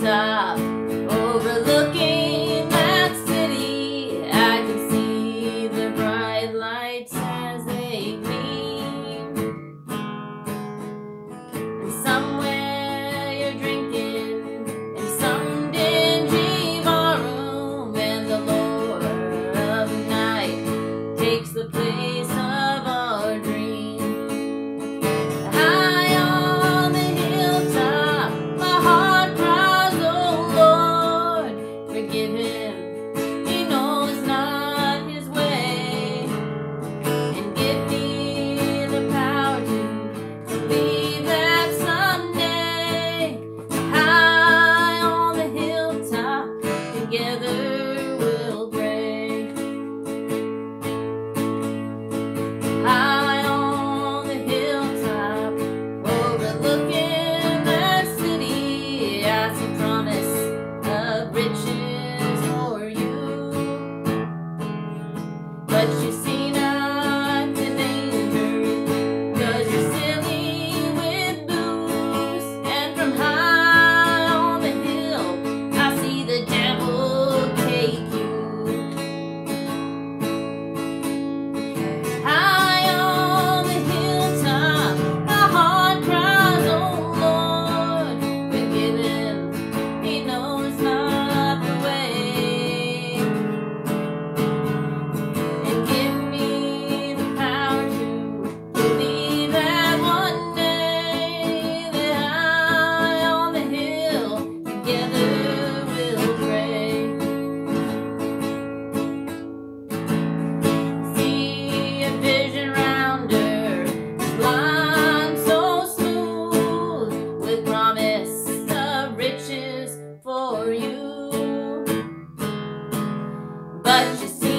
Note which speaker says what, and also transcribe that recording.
Speaker 1: top but you see.